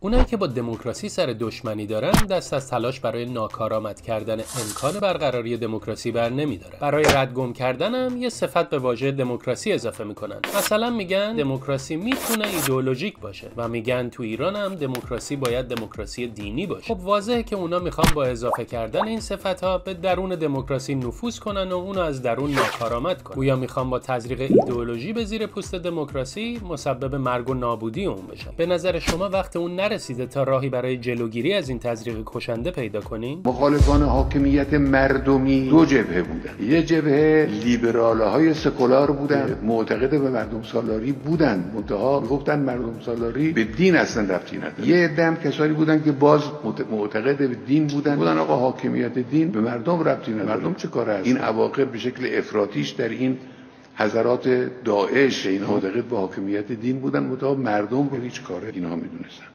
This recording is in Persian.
اونایی که با دموکراسی سر دشمنی دارن دست از تلاش برای ناکارآمد کردن امکان برقراری دموکراسی بر نمیدارن. برای ردگم کردن هم یه صفت به واژه دموکراسی اضافه می‌کنن. مثلا میگن دموکراسی می‌تونه ایدئولوژیک باشه و میگن تو ایران هم دموکراسی باید دموکراسی دینی باشه. خب واضحه که اونا می‌خوان با اضافه کردن این صفت ها به درون دموکراسی نفوذ کنن و اونو از درون ناکارآمد کنن. گویا می‌خوان با تزریق ایدئولوژی به زیر پوست دموکراسی مسبب مرگ و نابودی اون بشن. به نظر شما وقت اون نرسیده تا راهی برای جلوگیری از این تزریق کشنده پیدا کنیم مخالفان حاکمیت مردمی دو جبهه بودن. یه جبهه لیبرال های سکولار بودن. معتقد به مردم سالاری بودن. منتها گفتن مردم سالاری به دین اصلا رفتی نداره. یه دم کسانی بودن که باز معتقد به دین بودن. بودن آقا حاکمیت دین به مردم رفتی نداره. مردم چه کار هست؟ این عواقب به شکل افراطیش در این حضرات داعش این معتقد به حاکمیت دین بودن. متأ مردم رو هیچ کاره اینها می‌دونستن.